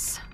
Yes.